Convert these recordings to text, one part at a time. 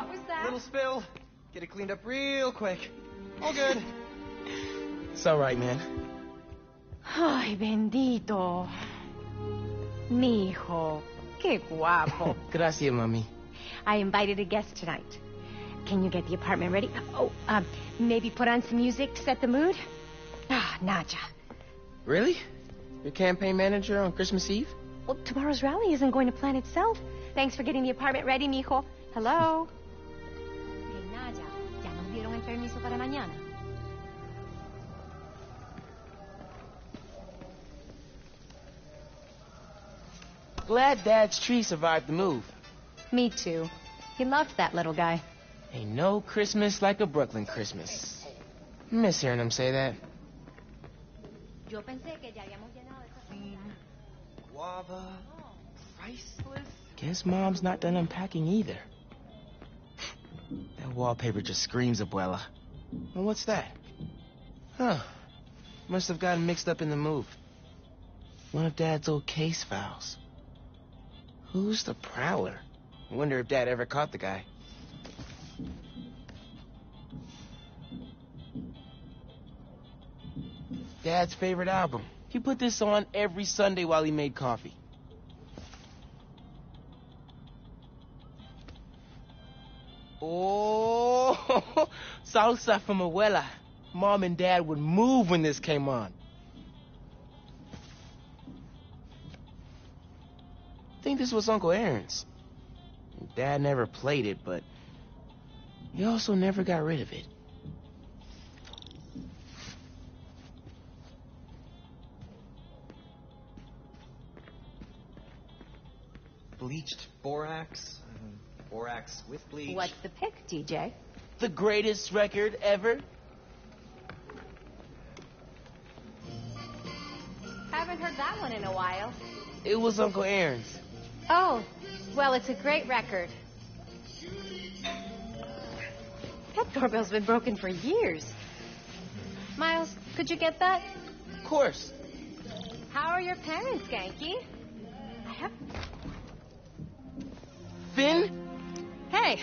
What was that? Little spill. Get it cleaned up real quick. All good. It's all right, man. Ay, bendito. Mi hijo. Qué guapo. Gracias, mami. I invited a guest tonight. Can you get the apartment ready? Oh, um, maybe put on some music to set the mood? Ah, Naja. Really? Your campaign manager on Christmas Eve? Well, tomorrow's rally isn't going to plan itself. Thanks for getting the apartment ready, mijo. Hello? Para mañana. Glad Dad's tree survived the move. Me too. He loved that little guy. Ain't no Christmas like a Brooklyn Christmas. Miss hearing him say that. Yo pensé que ya habíamos llenado Guava. Priceless. Guess Mom's not done unpacking either. That wallpaper just screams Abuela. Well, what's that? Huh. Must have gotten mixed up in the move. One of Dad's old case files. Who's the prowler? I wonder if Dad ever caught the guy. Dad's favorite album. He put this on every Sunday while he made coffee. Oh, salsa from abuela. Mom and Dad would move when this came on. I think this was Uncle Aaron's. Dad never played it, but he also never got rid of it. Bleached borax. uh, Borax with bleach. What's the pick, DJ? The greatest record ever. Haven't heard that one in a while. It was Uncle Aaron's. Oh, well, it's a great record. That doorbell's been broken for years. Miles, could you get that? Of course. How are your parents, Ganke? I have... Finn? Hey,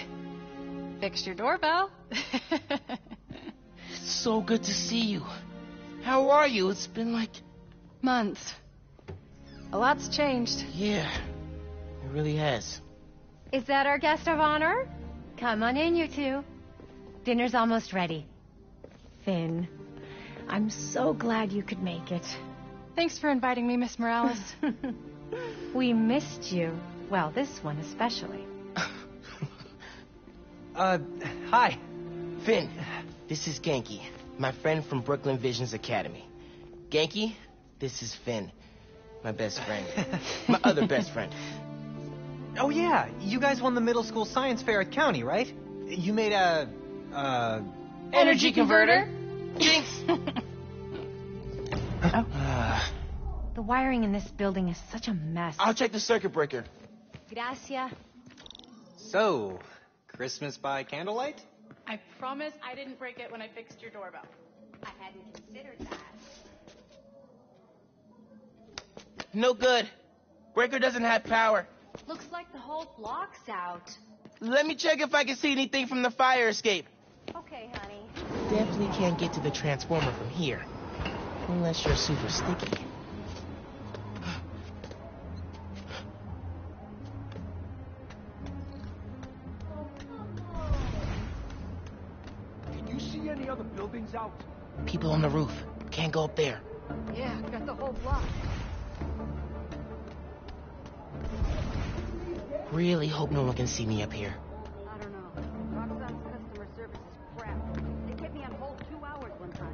fixed your doorbell. So good to see you. How are you? It's been like. Months. A lot's changed. Yeah, it really has. Is that our guest of honor? Come on in, you two. Dinner's almost ready. Finn, I'm so glad you could make it. Thanks for inviting me, Miss Morales. we missed you. Well, this one especially. Uh, hi. Finn, this is Ganke, my friend from Brooklyn Visions Academy. Ganke, this is Finn, my best friend. my other best friend. Oh yeah, you guys won the middle school science fair at County, right? You made a, uh, Energy converter? Jinx! Oh. The wiring in this building is such a mess. I'll check the circuit breaker. Gracias. so, Christmas by candlelight? I promise I didn't break it when I fixed your doorbell. I hadn't considered that. No good. Breaker doesn't have power. Looks like the whole block's out. Let me check if I can see anything from the fire escape. Okay, honey. Definitely can't get to the transformer from here. Unless you're super sticky. People on the roof. Can't go up there. Yeah, got the whole block. really hope no one can see me up here. I don't know. Roxxon's customer service is crap. They kept me on hold two hours one time.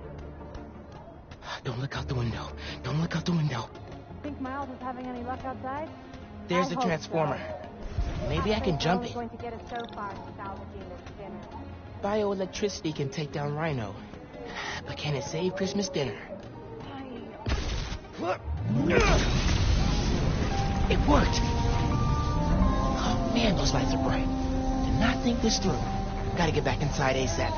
Don't look out the window. Don't look out the window. Think Miles is having any luck outside? There's I the transformer. Maybe I can jump it. going to get us so far salvaging this dinner. Bioelectricity can take down Rhino. But can it save Christmas dinner? It worked! Oh man, those lights are bright. Did not think this through. Gotta get back inside ASAP.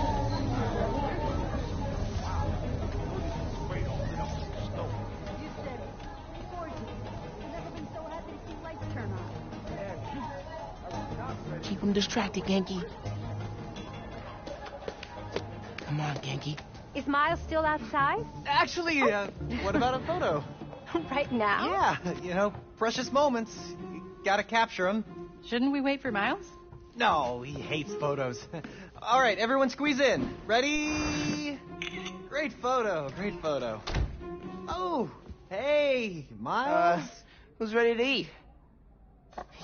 You said it. Gorgeous. I've never been so happy to see lights turn on. Keep him distracted, Ganke. Come on, Ganke. Is Miles still outside? Actually, uh, what about a photo? right now? Yeah, you know, precious moments. You gotta capture them. Shouldn't we wait for Miles? No, he hates photos. All right, everyone squeeze in. Ready? Great photo, great photo. Oh, hey, Miles. Uh, who's ready to eat?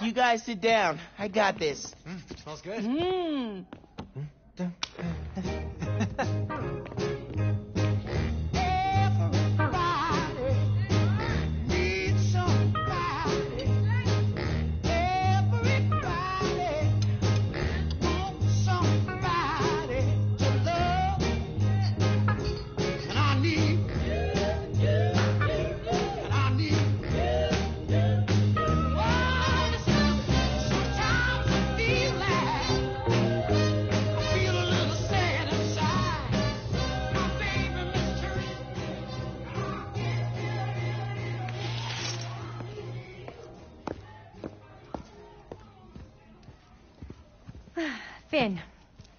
You guys sit down. I got this. Mm, smells good. Mmm.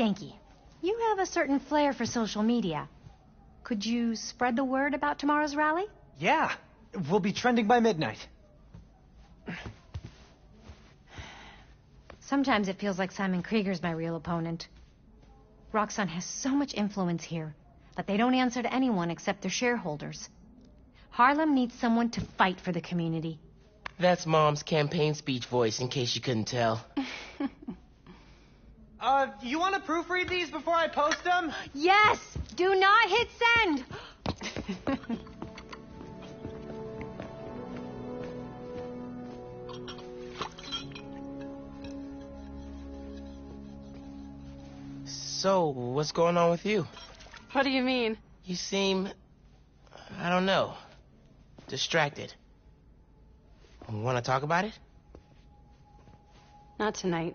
Ganke, you have a certain flair for social media. Could you spread the word about tomorrow's rally? yeah, we'll be trending by midnight. Sometimes it feels like Simon Krieger's my real opponent. Roxxon has so much influence here that they don't answer to anyone except their shareholders. Harlem needs someone to fight for the community. That's Mom's campaign speech voice, in case you couldn't tell. Uh, you want to proofread these before I post them? Yes! Do not hit send! So, what's going on with you? what do you mean? You seem, I don't know, distracted. Want to talk about it? Not tonight.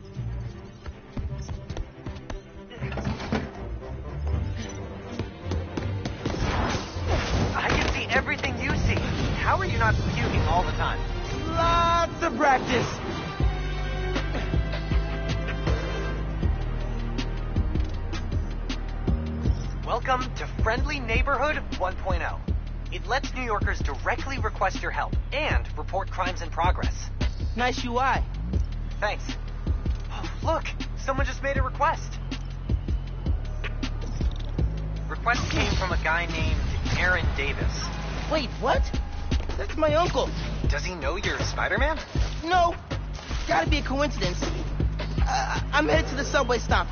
How are you not puking all the time? Lots of practice. Welcome to Friendly Neighborhood 1.0. It lets New Yorkers directly request your help and report crimes in progress. Nice UI. Thanks. Oh, look, someone just made a request. Request came from a guy named Aaron Davis. Wait, what? That's my uncle. Does he know you're Spider-Man? No. Gotta be a coincidence. Uh, I'm headed to the subway stop.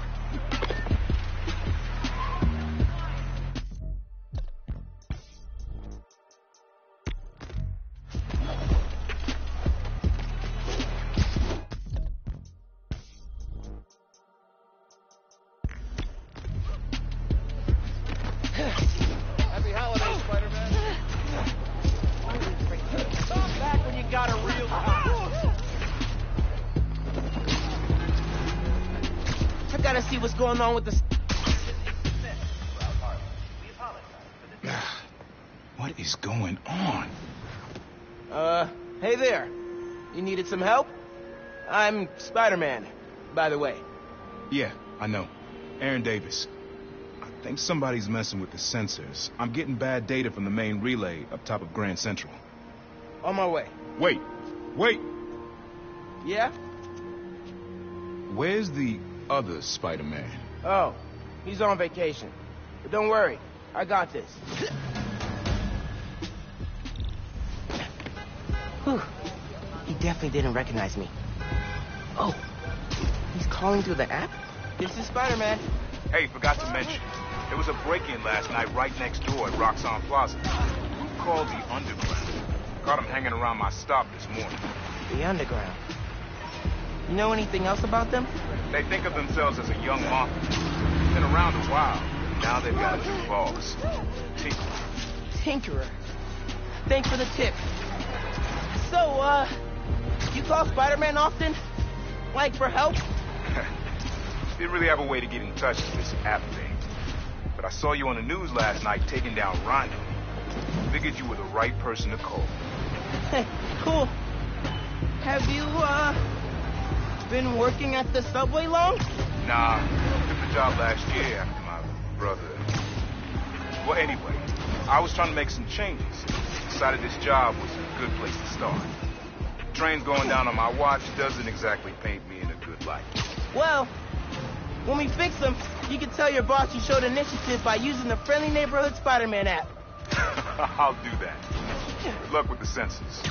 I'm Spider-Man, by the way. Yeah, I know. Aaron Davis. I think somebody's messing with the sensors. I'm getting bad data from the main relay up top of Grand Central. On my way. Wait, wait. Yeah? Where's the other Spider-Man? Oh, he's on vacation. But don't worry, I got this. Whew. He definitely didn't recognize me. Oh, he's calling through the app? This is Spider-Man. Hey, forgot to mention. There was a break-in last night right next door at Roxxon Plaza. Group called the Underground. Caught him hanging around my stop this morning. The Underground. You know anything else about them? They think of themselves as a young mafia. Been around a while. Now they've got a new boss. Tinker. Tinkerer. Thanks for the tip. So, uh, you call Spider-Man often? Like for help? Didn't really have a way to get in touch with this app thing. But I saw you on the news last night taking down Rondo. Figured you were the right person to call. Hey, cool. Have you, uh, been working at the subway long? Nah, took the job last year after my brother. Well, anyway, I was trying to make some changes. Decided this job was a good place to start. Trains going down on my watch doesn't exactly paint me in a good light. Well, when we fix them, you can tell your boss you showed initiative by using the Friendly Neighborhood Spider-Man app. I'll do that. Good luck with the census.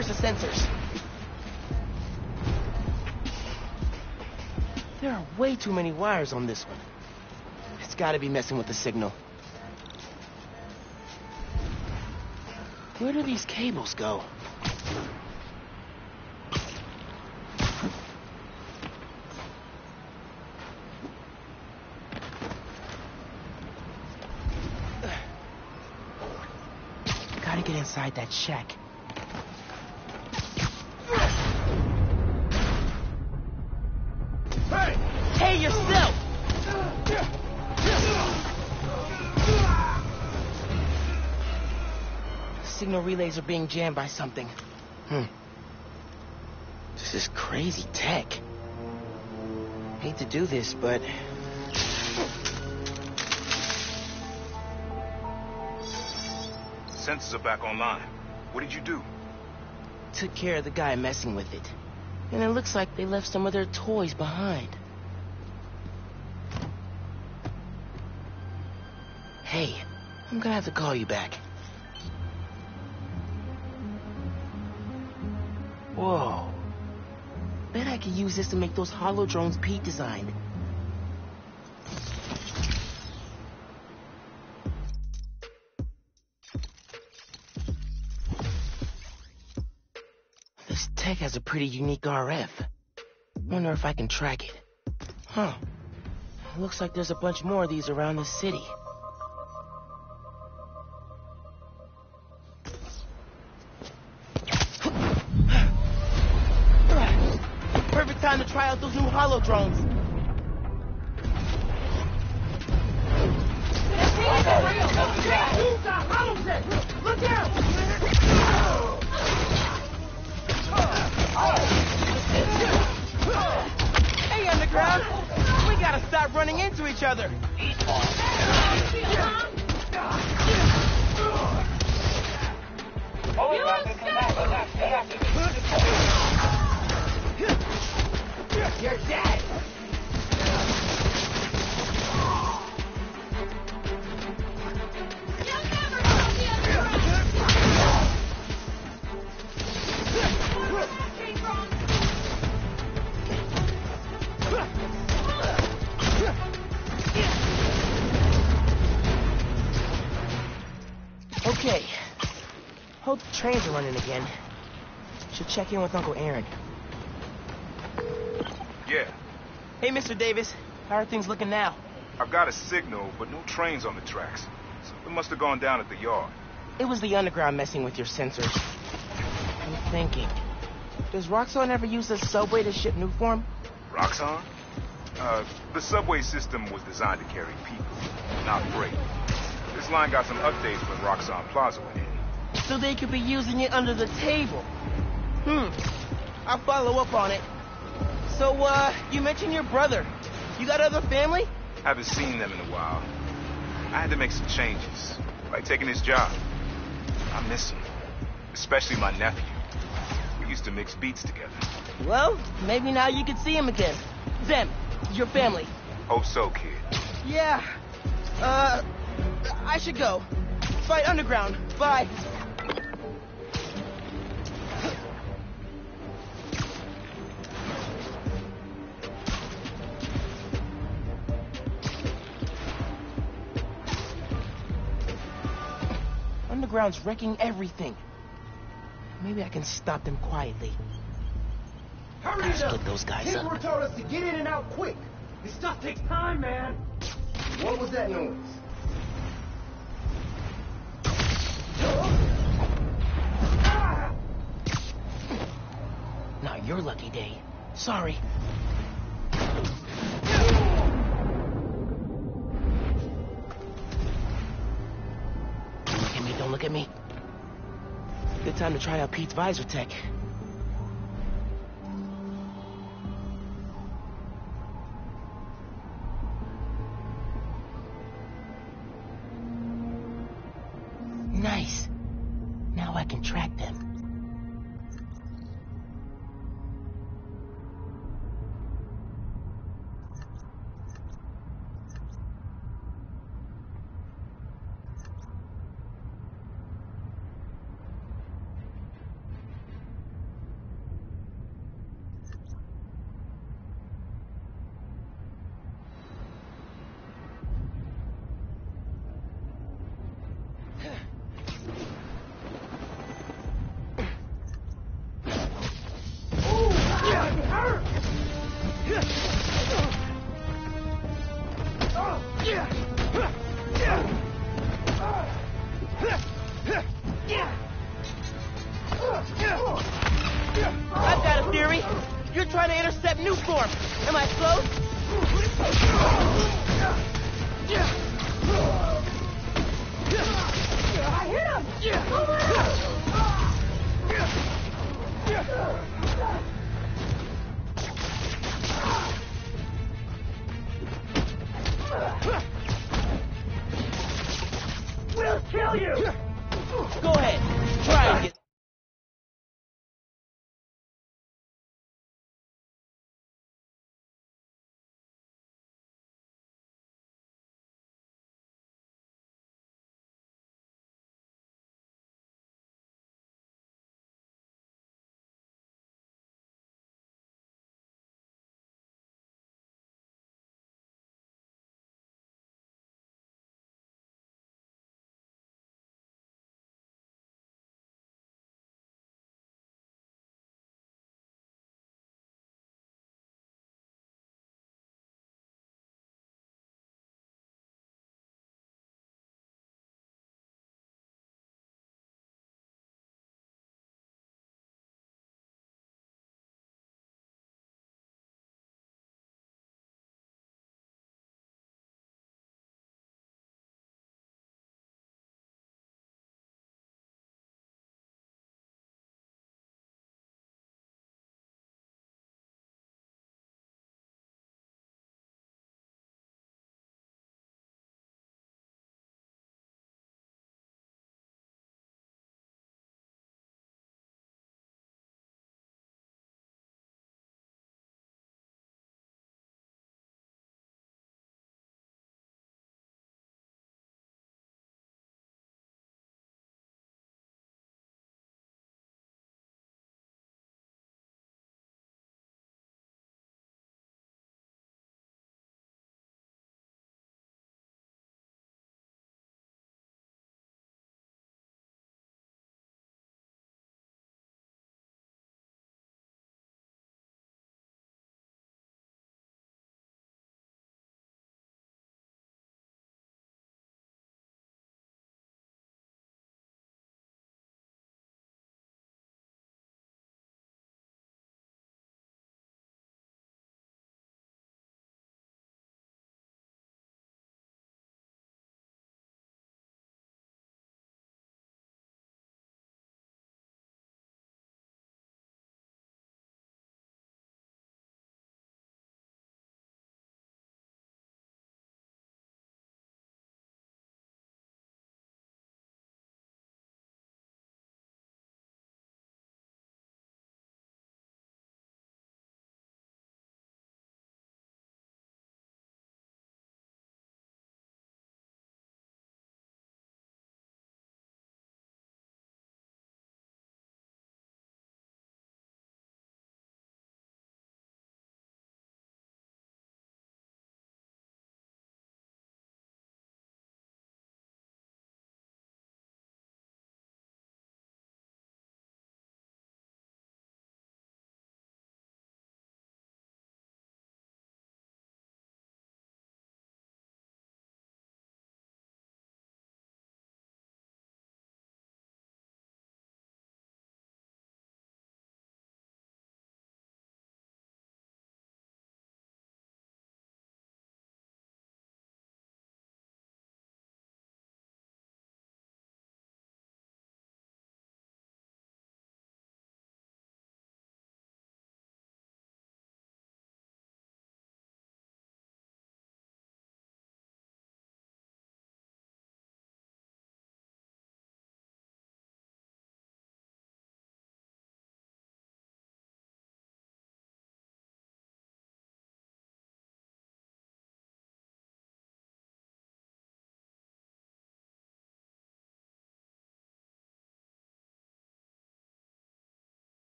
There's the sensors. There are way too many wires on this one. It's gotta be messing with the signal. Where do these cables go? Gotta get inside that shack. Signal relays are being jammed by something. Hmm. This is crazy tech. Hate to do this, but Sensors are back online. What did you do? took care of the guy messing with it. And it looks like they left some of their toys behind. Hey, I'm gonna have to call you back. Use this to make those hollow drones Pete designed. This tech has a pretty unique RF. Wonder if I can track it. Huh. Looks like there's a bunch more of these around the city. Check in with Uncle Aaron. Yeah, Hey, Mr. Davis. How are things looking now? I've got a signal, but no trains on the tracks. Something must have gone down at the yard. It was the underground messing with your sensors. I'm thinking. Does Roxxon ever use the subway to ship Nuform? Roxxon? Uh, the subway system was designed to carry people, not freight. This line got some updates when Roxxon Plaza went in. So they could be using it under the table. Hmm. I'll follow up on it. So, uh, you mentioned your brother. You got other family? I haven't seen them in a while. I had to make some changes, like taking this job. I miss him, especially my nephew. We used to mix beats together. Well, maybe now you can see him again. Them, your family. Hope so, kid. Yeah. Uh, I should go. Fight underground. Bye. Underground's wrecking everything. Maybe I can stop them quietly. Hurry Gotta up! split those guys up. Hipper told us to get in and out quick. This stuff takes time, man. What was that noise? Not your lucky day. Sorry. Look at me. Good time to try out Pete's visor tech. We'll kill you!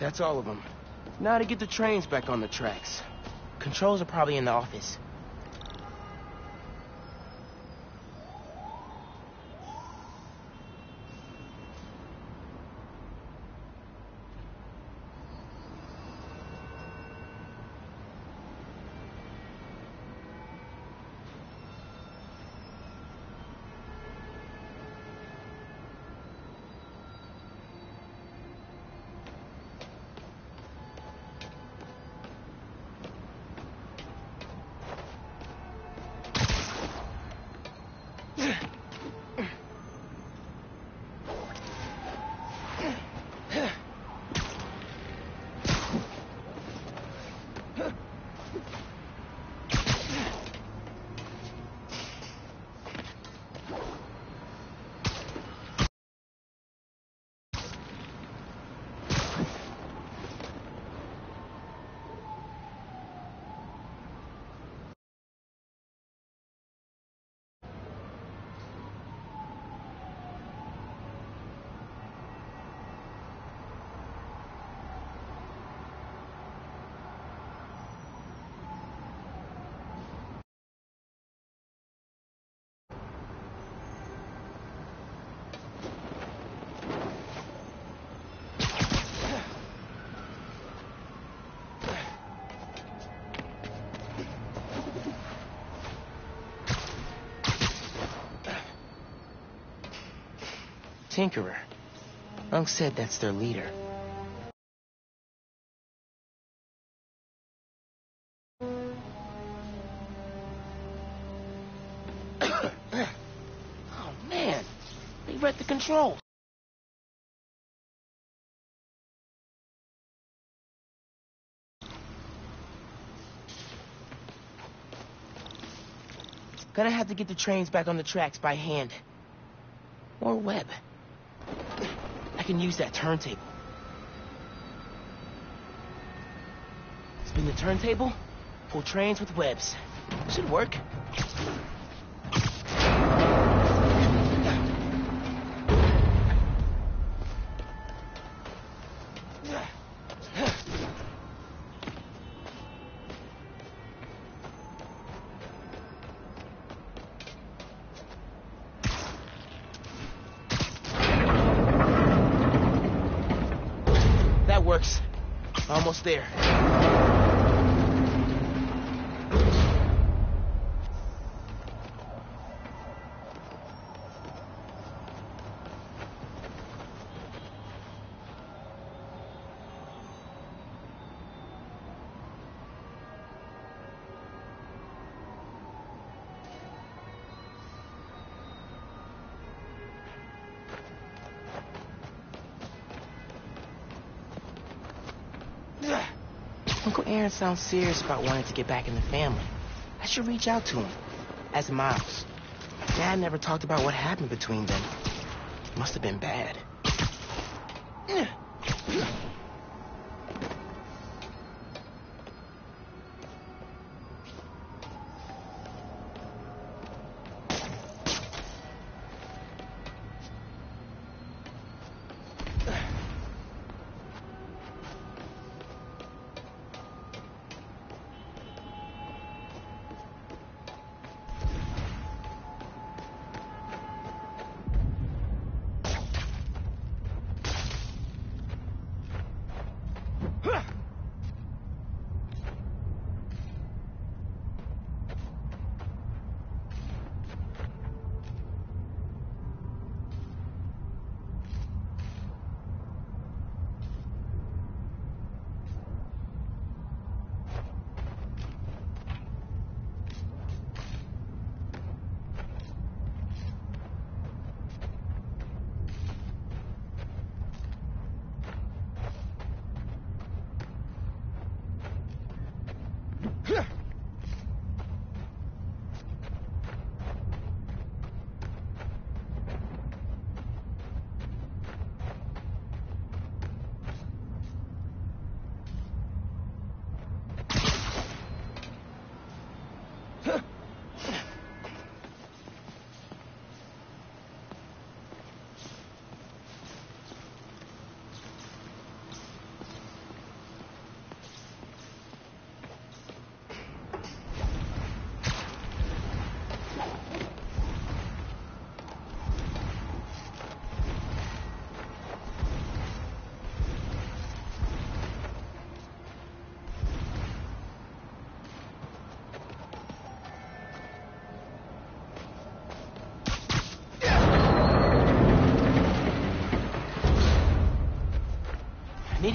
That's all of them. Now to get the trains back on the tracks. Controls are probably in the office. Tinkerer. Unc said that's their leader. oh, man. They read the controls. Gonna have to get the trains back on the tracks by hand. Or web. Can use that turntable. Spin the turntable, pull trains with webs. Should work. There. Uncle Aaron sounds serious about wanting to get back in the family. I should reach out to him. As Miles. Dad never talked about what happened between them. Must have been bad.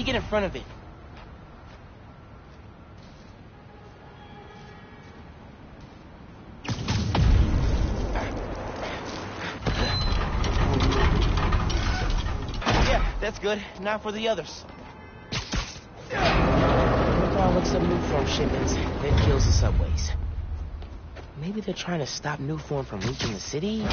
Get in front of it. Yeah, that's good. Now for the others. Look all looks up Nuform shipments, then kills the subways. Maybe they're trying to stop Nuform from reaching the city?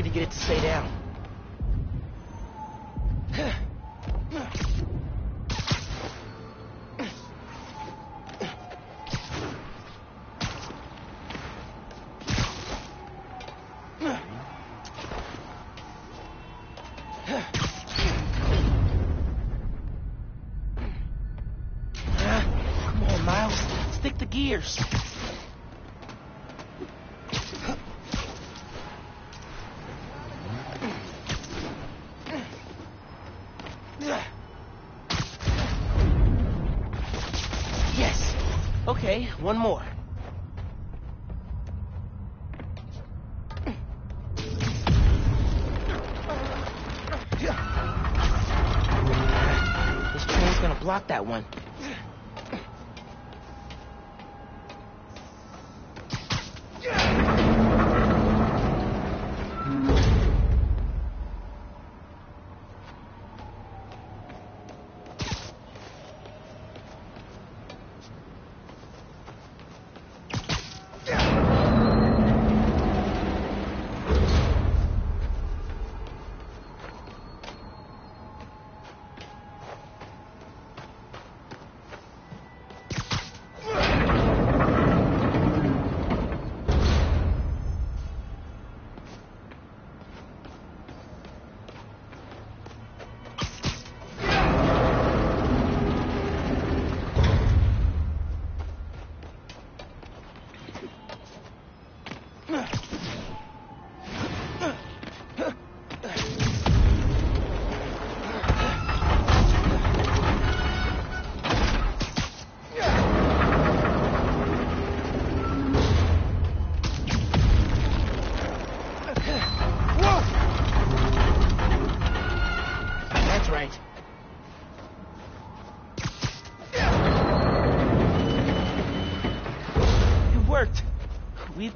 Need to get it to stay down.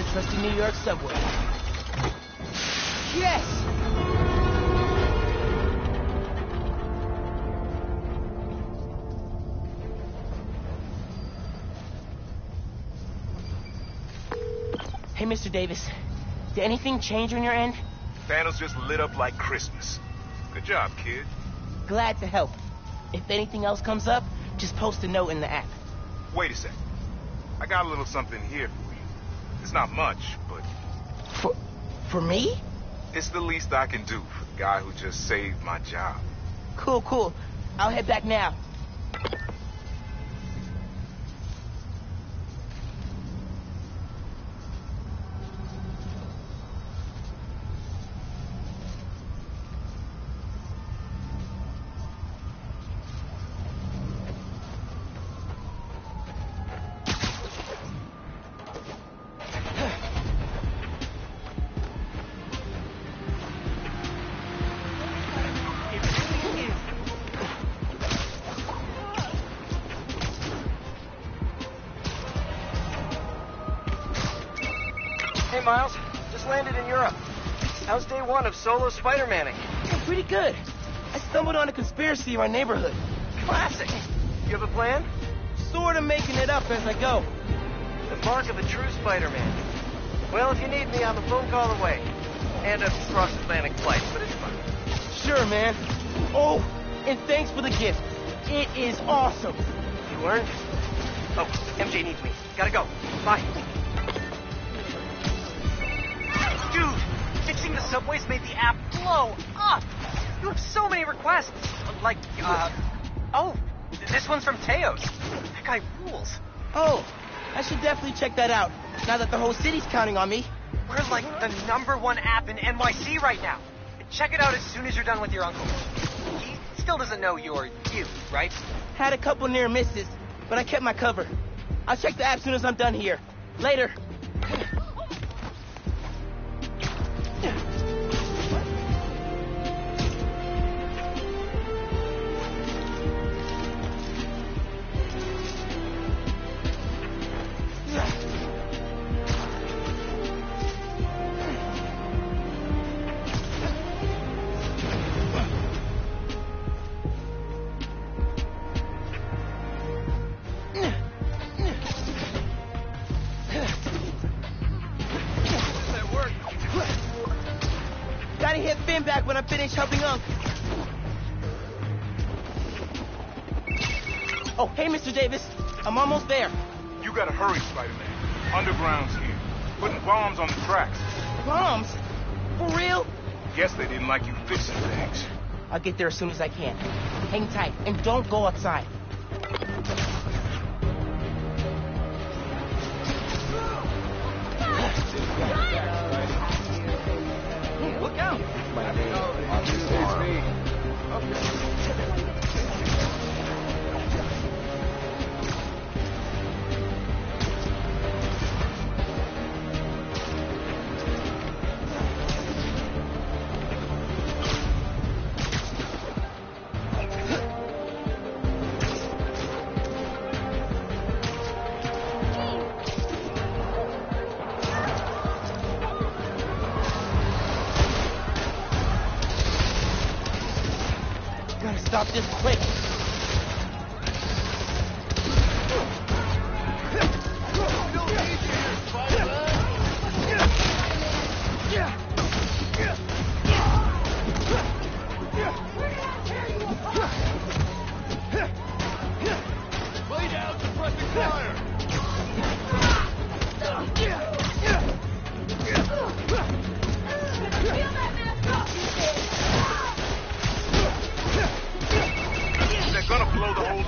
On, trusty New York subway. Yes! Hey, Mr. Davis. Did anything change on your end? Panels just lit up like Christmas. Good job, kid. Glad to help. If anything else comes up, just post a note in the app. Wait a sec. I got a little something here for you. It's not much, but For, for me? it's the least I can do for the guy who just saved my job. Cool, cool. I'll head back now. Of solo Spider-Manning? Yeah, pretty good. I stumbled on a conspiracy in my neighborhood. Classic. You have a plan? Sort of making it up as I go. The mark of a true Spider-Man. Well, if you need me, I'm a phone call away. And a cross-Atlantic flight, but it's fine. Sure, man. Oh, and thanks for the gift. It is awesome. You earned it. Oh, MJ needs me. Gotta go. Bye. Dude, fixing the subways made the app blow up. You have so many requests. Like, uh, oh, this one's from Teos. That guy rules. Oh, I should definitely check that out. Now that the whole city's counting on me. We're like the number one app in NYC right now. Check it out as soon as you're done with your uncle. He still doesn't know you're you, right? Had a couple near misses, but I kept my cover. I'll check the app soon as I'm done here. Later. Gotta Oh, hey, Mr. Davis. I'm almost there. You gotta hurry, Spider-Man. Underground's here. Putting bombs on the tracks. Bombs? For real? Guess they didn't like you fixing things. I'll get there as soon as I can. Hang tight and don't go outside. Look out!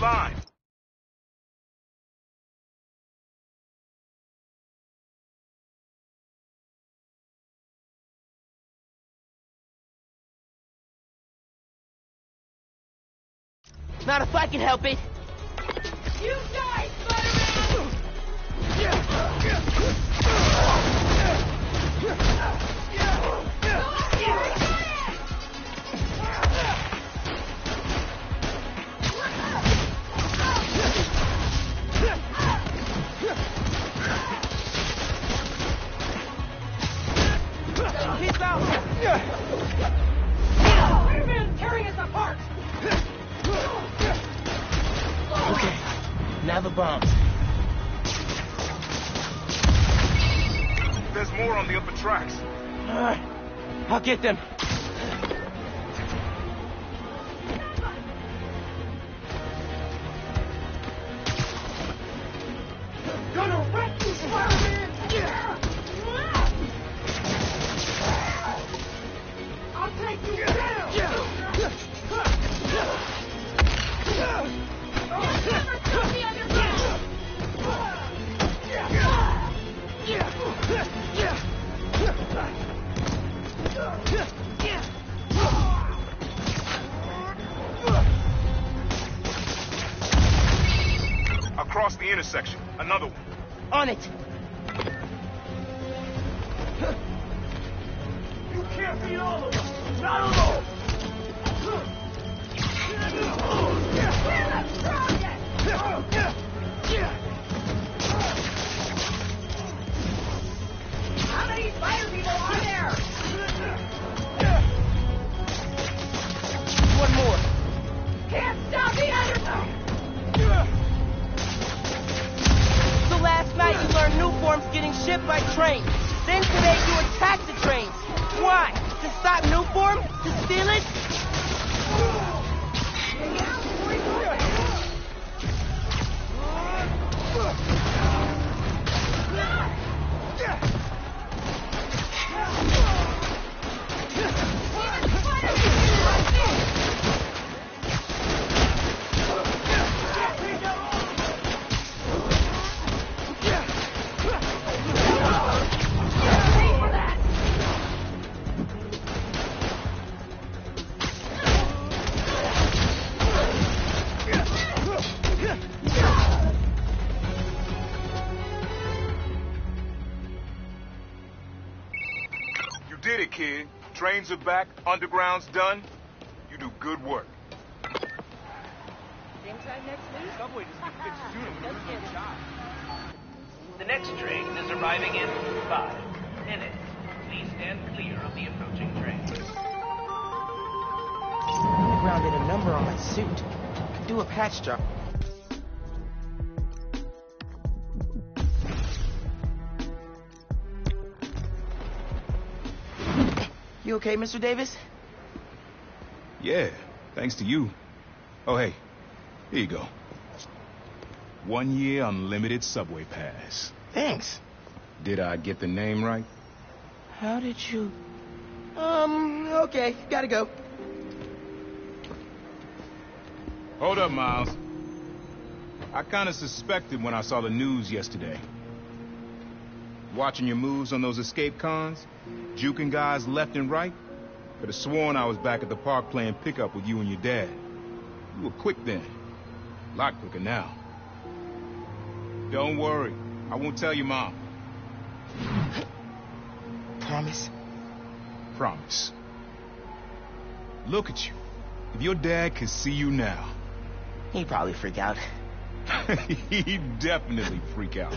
Line. Not if I can help it. You die, Spider-Man! Out. Spider-Man's tearing us apart! Okay, now the bombs. There's more on the upper tracks. Alright, I'll get them. Across the intersection. Another one. On it. You can't beat all of us! Not alone! How many spider people are there? One more. Can't stop last night you learned Nuform's getting shipped by train. Then today you attack the trains. Why? To stop Nuform? To steal it? Trains are back, underground's done. You do good work. Same time next week? Subway just get fixed sooner when we lose job. The next train is arriving in five minutes. Please stand clear of the approaching train. Underground did a number on my suit. Could do a patch job. You okay, Mr. Davis? Yeah, thanks to you. Oh, hey, here you go. One year unlimited subway pass. Thanks. Did I get the name right? How did you... Um, okay, gotta go. Hold up, Miles. I kind of suspected when I saw the news yesterday. Watching your moves on those escape cons, juking guys left and right. Could have sworn I was back at the park playing pickup with you and your dad. You were quick then. A lot quicker now. Don't worry. I won't tell your mom. Promise? Promise. Look at you. If your dad could see you now, He'd probably freak out. he'd definitely freak out.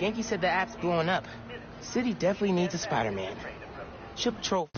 Ganke said the app's blowing up. City definitely needs a Spider-Man. Chip patrol.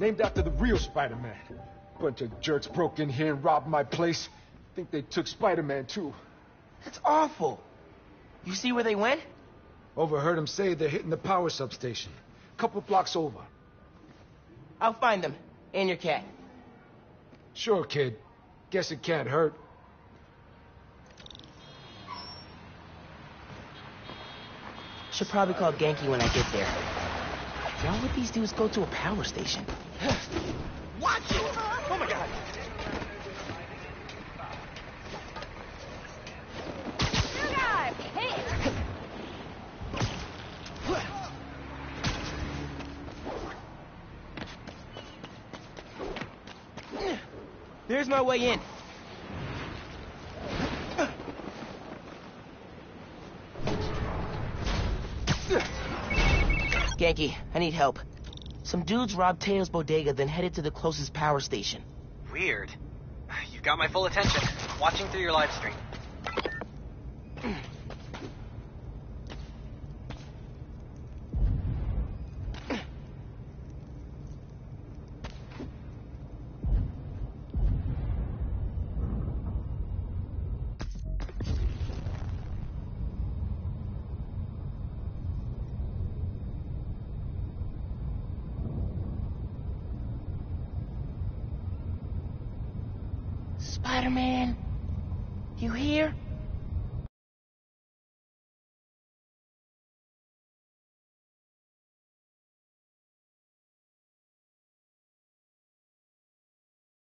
Named after the real Spider-Man. Bunch of jerks broke in here and robbed my place. Think they took Spider-Man too. That's awful. You see where they went? Overheard them say they're hitting the power substation. Couple blocks over. I'll find them. And your cat. Sure, kid. Guess it can't hurt. Should probably call Ganke when I get there. Why would these dudes go to a power station? Watch it! Oh my god! You guys! Hey! There's my way in. Ganke, I need help. Some dudes robbed Teo's bodega, then headed to the closest power station. Weird. You've got my full attention. Watching through your live stream.